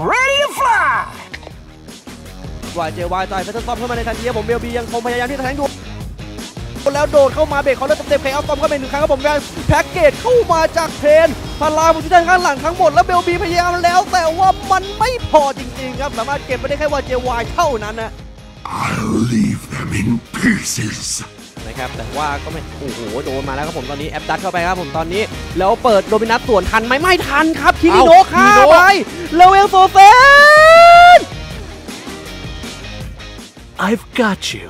วายเจวายจ่ายแพทเทิร์นซอมเข้ามาในทันทีครับผมเบลบียังคงพยายามที่จะแทงอยู่แล้วโดดเข้ามาเบรกเขาแล้วเต็มๆเพลย์เอาตอมเข้าไปหนึ่งครั้งครับผมแพ็กเกจเข้ามาจากเทรนพลาบุชิทันข้างหลังทั้งหมดแล้วเบลบีพยายามแล้ว แต่ว่ามันไม่พอจริงๆครับสามารถเก็บไปได้แค่วายเจวายเท่านั้นนะ I'll leave them in pieces. นะครับแต่ว่าก็ไม่โอ้โหโดนมาแล้วครับผมตอนนี้แอปดัดเข้าไปครับผมตอนนี้ แล้วเปิดโรบินัสสวนทันไหมไม่ทันครับคิริโนะเอ้าฆ่าคิริโนะไป แล้วเอลโซเซน I've got you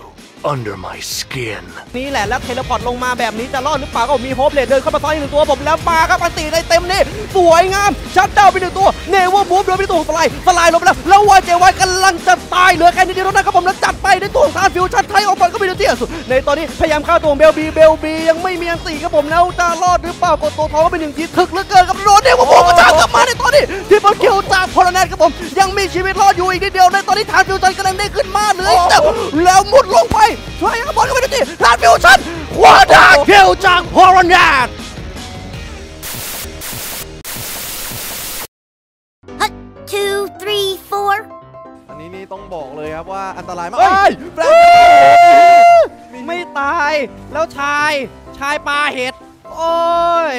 under my skin. นี่แหละแล้วเทเลพอร์ตลงมาแบบนี้จะรอดหรือเปล่าก็มีโฮปเลดเดินเข้ามาซ้อยหนึ่งตัวผมแล้วมาครับอันตีในเต็มนี่สวยงามชัดดาวน์ไปหนึ่งตัวเนเวอร์บูฟโดนไปตัวของสไลด์สไลด์ลงไปแล้วแล้ววายเจวายกำลังจะตายเหลือแค่นิดเดียวเท่านั้นครับผมแล้วจัดไปในตัวของทานฟิวชั่นไทยออกก่อนก็เป็นที่สุดในตอนนี้พยายามฆ่าตัวของเบลบีเบลบียังไม่มีอันตีครับผมแล้วจะรอดหรือเปล่ากดตัวท้องก็เป็นหนึ่งทีถึกเหลือเกินครับโดนเนเวอร์บูฟกระชากกลับมาในตอนนี้ ชีวิตรอดอยู่อีกนิดเดียวในตอนนี้ทานฟิวชั่นกำลังได้ขึ้นมาเหลยแต่แล้วมุดลงไปช่วยครับบอลก็เป็นที่ทานฟิวชั่นขวาดาคิวจากพลแนน two, three, four. อันนี้นี่ต้องบอกเลยครับว่าอันตรายมากเฮ้ยแบรนด์ไม่ตายแล้วชายชายปลาเห็ด โอ้ย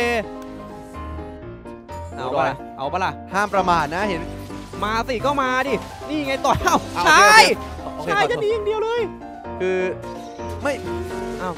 เอาปะล่ะเอาปะล่ะห้ามประมาทนะเห็น มาสิก็มาดิ นี่ไงต่อยเอ้าเอาชายโอเคโอเคชายขอโทษจะหนีอย่างเดียวเลย คือไม่เอ้า